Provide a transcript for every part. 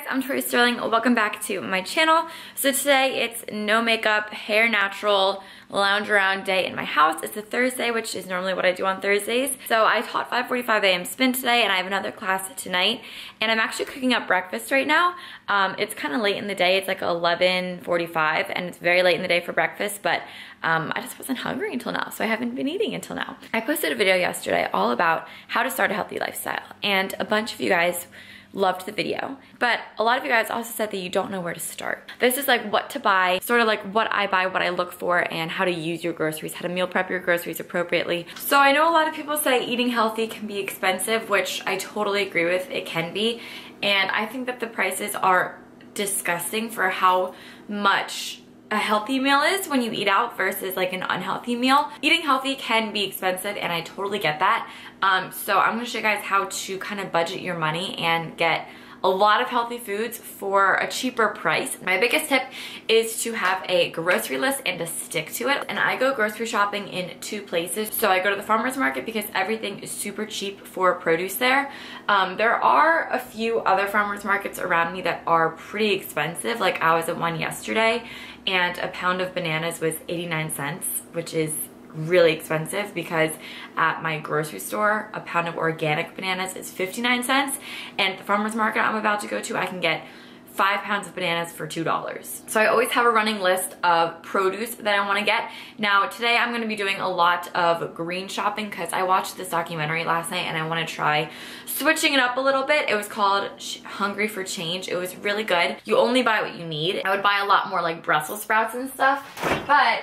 guys, I'm Tori Sterling. Welcome back to my channel. So today it's no makeup, hair natural, lounge around day in my house. It's a Thursday, which is normally what I do on Thursdays. So I taught 5.45 a.m. spin today and I have another class tonight. And I'm actually cooking up breakfast right now. Um, it's kind of late in the day. It's like 11.45 and it's very late in the day for breakfast, but um, I just wasn't hungry until now, so I haven't been eating until now. I posted a video yesterday all about how to start a healthy lifestyle. And a bunch of you guys loved the video. But a lot of you guys also said that you don't know where to start. This is like what to buy, sort of like what I buy, what I look for, and how to use your groceries, how to meal prep your groceries appropriately. So I know a lot of people say eating healthy can be expensive, which I totally agree with, it can be. And I think that the prices are disgusting for how much a healthy meal is when you eat out versus like an unhealthy meal. Eating healthy can be expensive and I totally get that. Um, so I'm gonna show you guys how to kind of budget your money and get a lot of healthy foods for a cheaper price. My biggest tip is to have a grocery list and to stick to it. And I go grocery shopping in two places. So I go to the farmer's market because everything is super cheap for produce there. Um, there are a few other farmer's markets around me that are pretty expensive. Like I was at one yesterday and a pound of bananas was 89 cents, which is really expensive because at my grocery store, a pound of organic bananas is 59 cents. And the farmer's market I'm about to go to, I can get five pounds of bananas for $2. So I always have a running list of produce that I wanna get. Now today I'm gonna be doing a lot of green shopping because I watched this documentary last night and I wanna try switching it up a little bit. It was called Hungry for Change. It was really good. You only buy what you need. I would buy a lot more like Brussels sprouts and stuff, but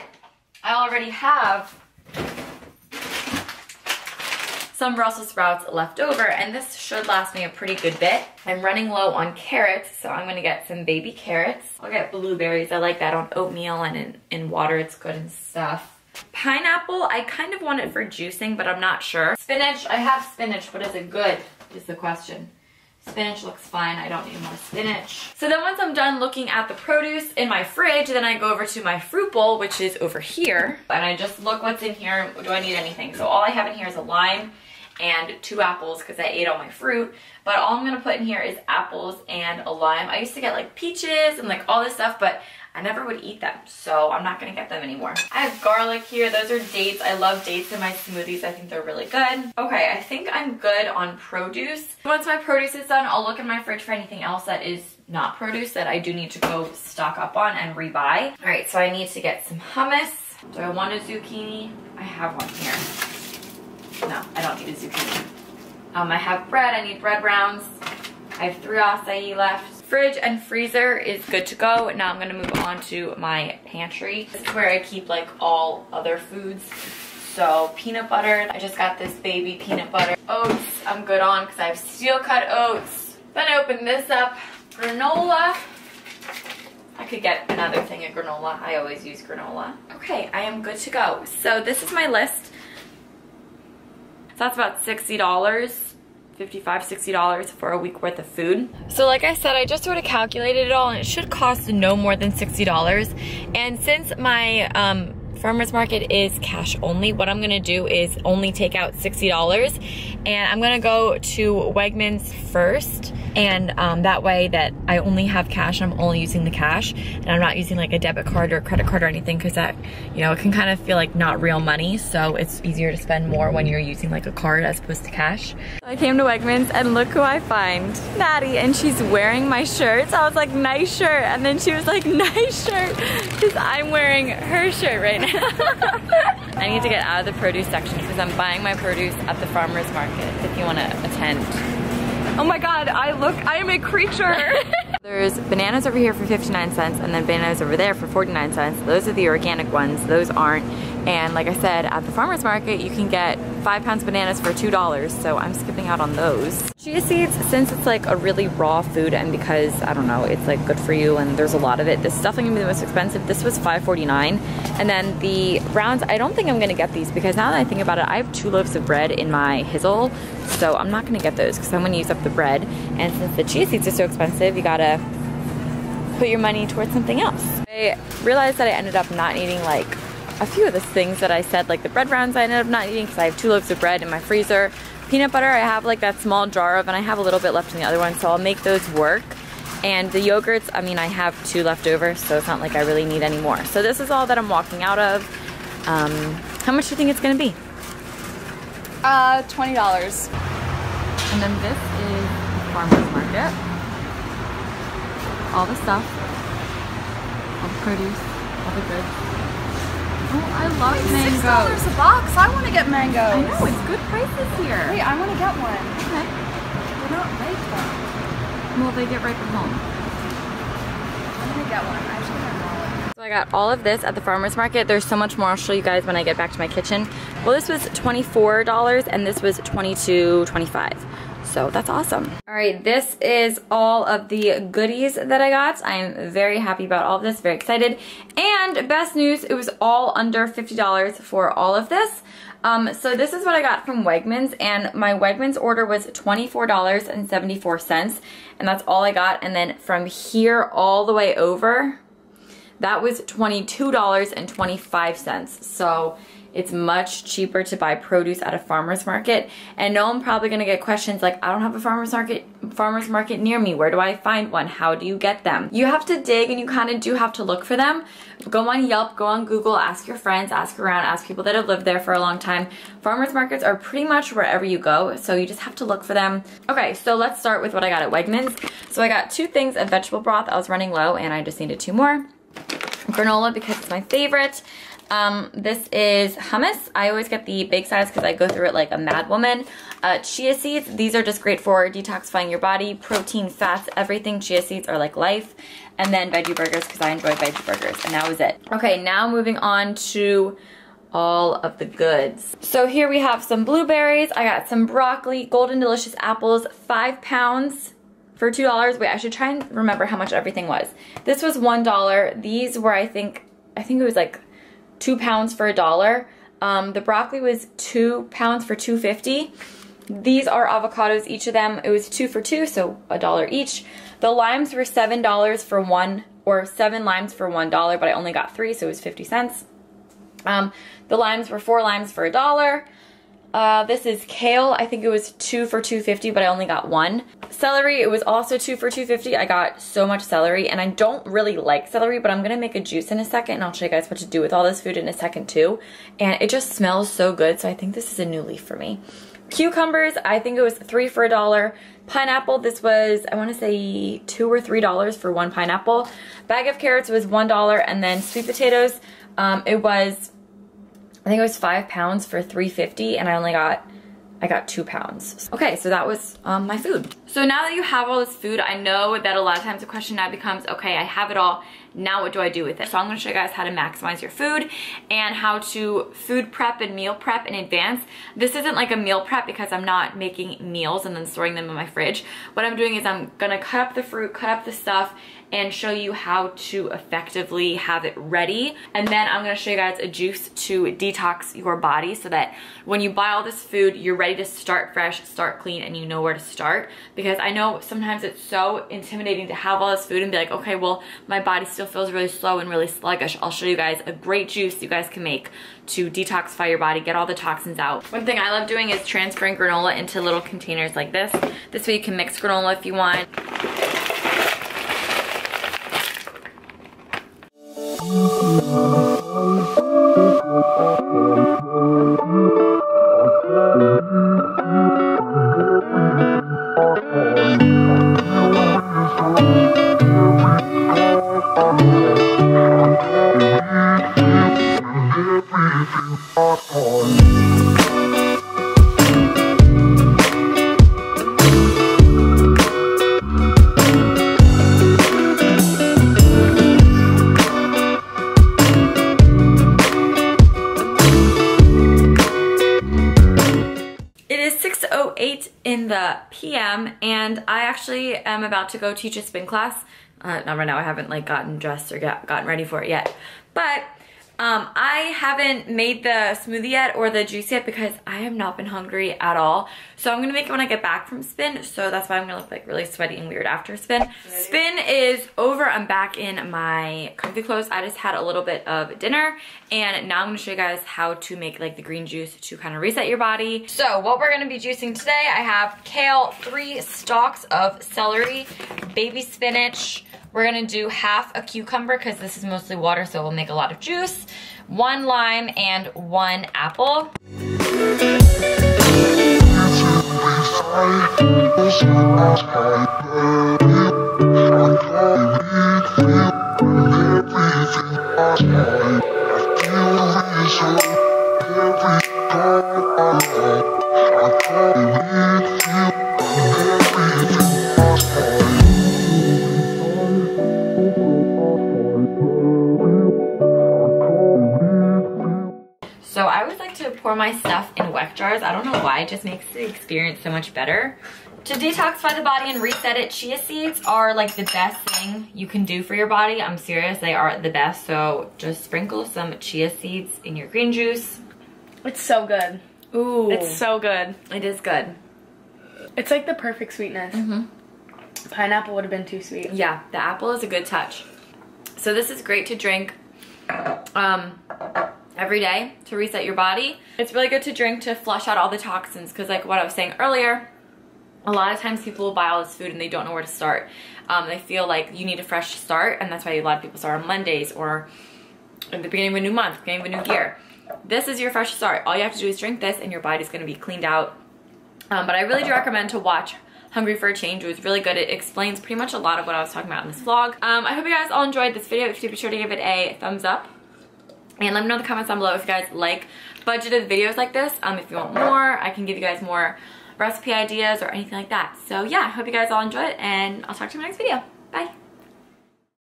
I already have some Brussels sprouts left over and this should last me a pretty good bit. I'm running low on carrots, so I'm gonna get some baby carrots. I'll get blueberries, I like that on oatmeal and in, in water, it's good and stuff. Pineapple, I kind of want it for juicing, but I'm not sure. Spinach, I have spinach, but is it good, is the question. Spinach looks fine. I don't need more spinach. So then once I'm done looking at the produce in my fridge, then I go over to my fruit bowl, which is over here. And I just look what's in here. Do I need anything? So all I have in here is a lime and two apples because I ate all my fruit. But all I'm gonna put in here is apples and a lime. I used to get like peaches and like all this stuff, but I never would eat them, so I'm not gonna get them anymore. I have garlic here. Those are dates. I love dates in my smoothies. I think they're really good. Okay, I think I'm good on produce. Once my produce is done, I'll look in my fridge for anything else that is not produce that I do need to go stock up on and rebuy. All right, so I need to get some hummus. Do I want a zucchini? I have one here. No, I don't need a zucchini. Um, I have bread. I need bread rounds. I have three acai left fridge and freezer is good to go. Now I'm gonna move on to my pantry. This is where I keep like all other foods. So peanut butter, I just got this baby peanut butter. Oats, I'm good on because I have steel cut oats. Then I open this up, granola. I could get another thing of granola. I always use granola. Okay, I am good to go. So this is my list. So that's about $60 $55, $60 for a week worth of food. So like I said, I just sort of calculated it all and it should cost no more than $60. And since my um, farmer's market is cash only, what I'm gonna do is only take out $60 and I'm gonna go to Wegmans first and um, that way that I only have cash I'm only using the cash and I'm not using like a debit card or a credit card or anything because that you know it can kind of feel like not real money so it's easier to spend more when you're using like a card as opposed to cash. I came to Wegmans and look who I find Maddie and she's wearing my shirt so I was like nice shirt and then she was like nice shirt because I'm wearing her shirt right now. I need to get out of the produce section because I'm buying my produce at the farmer's market if you want to attend. Oh my god, I look, I am a creature. There's bananas over here for 59 cents and then bananas over there for 49 cents. Those are the organic ones, those aren't. And like I said, at the farmer's market, you can get five pounds of bananas for $2, so I'm skipping out on those. Chia seeds, since it's like a really raw food and because, I don't know, it's like good for you and there's a lot of it, this is definitely gonna be the most expensive. This was $5.49. And then the browns, I don't think I'm gonna get these because now that I think about it, I have two loaves of bread in my Hizzle, so I'm not gonna get those because I'm gonna use up the bread. And since the chia seeds are so expensive, you gotta put your money towards something else. I realized that I ended up not needing like a few of the things that I said, like the bread rounds I ended up not eating because I have two loaves of bread in my freezer. Peanut butter I have like that small jar of and I have a little bit left in the other one, so I'll make those work. And the yogurts, I mean, I have two left over, so it's not like I really need any more. So this is all that I'm walking out of. Um, how much do you think it's gonna be? Uh, $20. And then this is the farmer's market. All the stuff, all the produce, all the goods. Oh, I love Six mangoes. dollars a box. I want to get mangoes. I know, it's good prices here. Wait, I want to get one. Okay. They're not ripe though. Well, they get right from home. I'm gonna get one. I should get one. So I got all of this at the farmer's market. There's so much more I'll show you guys when I get back to my kitchen. Well, this was $24 and this was $22.25. So that's awesome. All right, this is all of the goodies that I got. I'm very happy about all of this, very excited. And best news, it was all under $50 for all of this. Um, so this is what I got from Wegmans and my Wegmans order was $24.74 and that's all I got. And then from here all the way over, that was $22.25. So it's much cheaper to buy produce at a farmer's market. And no, I'm probably gonna get questions like, I don't have a farmer's market farmer's market near me. Where do I find one? How do you get them? You have to dig and you kind of do have to look for them. Go on Yelp, go on Google, ask your friends, ask around, ask people that have lived there for a long time. Farmer's markets are pretty much wherever you go, so you just have to look for them. Okay, so let's start with what I got at Wegmans. So I got two things of vegetable broth. I was running low and I just needed two more granola because it's my favorite. Um, this is hummus. I always get the big size because I go through it like a mad woman. Uh, chia seeds, these are just great for detoxifying your body. Protein, fats, everything. Chia seeds are like life. And then veggie burgers because I enjoy veggie burgers. And that was it. Okay, now moving on to all of the goods. So here we have some blueberries. I got some broccoli, golden delicious apples, five pounds for $2. Wait, I should try and remember how much everything was. This was $1. These were, I think, I think it was like two pounds for a dollar. Um, the broccoli was two pounds for 250. These are avocados, each of them. It was two for two, so a dollar each. The limes were $7 for one, or seven limes for one dollar, but I only got three, so it was 50 cents. Um, the limes were four limes for a dollar. Uh, this is kale. I think it was two for 250, but I only got one. Celery, it was also two for 250. I got so much celery, and I don't really like celery, but I'm gonna make a juice in a second, and I'll show you guys what to do with all this food in a second too. And it just smells so good, so I think this is a new leaf for me. Cucumbers, I think it was three for a dollar. Pineapple, this was, I wanna say two or three dollars for one pineapple. Bag of carrots was one dollar, and then sweet potatoes, um, it was I think it was five pounds for 350 and I only got I got two pounds. Okay, so that was um, my food. So now that you have all this food, I know that a lot of times the question now becomes, okay, I have it all, now what do I do with it? So I'm gonna show you guys how to maximize your food and how to food prep and meal prep in advance. This isn't like a meal prep because I'm not making meals and then storing them in my fridge. What I'm doing is I'm gonna cut up the fruit, cut up the stuff, and show you how to effectively have it ready. And then I'm gonna show you guys a juice to detox your body so that when you buy all this food, you're ready to start fresh, start clean, and you know where to start. Because I know sometimes it's so intimidating to have all this food and be like, okay, well, my body still feels really slow and really sluggish. I'll show you guys a great juice you guys can make to detoxify your body, get all the toxins out. One thing I love doing is transferring granola into little containers like this. This way you can mix granola if you want. PM and I actually am about to go teach a spin class. Uh, not right now, I haven't like gotten dressed or got, gotten ready for it yet. But Um, I haven't made the smoothie yet or the juice yet because I have not been hungry at all. So I'm gonna make it when I get back from spin. So that's why I'm gonna look like really sweaty and weird after spin. Spin is over. I'm back in my comfy clothes. I just had a little bit of dinner and now I'm gonna show you guys how to make like the green juice to kind of reset your body. So what we're gonna be juicing today, I have kale, three stalks of celery, baby spinach, we're gonna do half a cucumber because this is mostly water, so we'll make a lot of juice, one lime, and one apple. My stuff in weck jars. I don't know why, it just makes the experience so much better. To detoxify the body and reset it, chia seeds are like the best thing you can do for your body. I'm serious, they are the best. So just sprinkle some chia seeds in your green juice. It's so good. Ooh. It's so good. It is good. It's like the perfect sweetness. Mm-hmm. Pineapple would have been too sweet. Yeah, the apple is a good touch. So this is great to drink um, every day to reset your body. It's really good to drink to flush out all the toxins because like what I was saying earlier, a lot of times people will buy all this food and they don't know where to start. Um, they feel like you need a fresh start and that's why a lot of people start on Mondays or at the beginning of a new month, beginning of a new year. This is your fresh start. All you have to do is drink this and your body's gonna be cleaned out. Um, but I really do recommend to watch Hungry for a Change. It was really good. It explains pretty much a lot of what I was talking about in this vlog. Um, I hope you guys all enjoyed this video. If you did, be sure to give it a thumbs up. And let me know in the comments down below if you guys like budgeted videos like this. Um, if you want more, I can give you guys more recipe ideas or anything like that. So yeah, I hope you guys all enjoy it and I'll talk to you in my next video. Bye.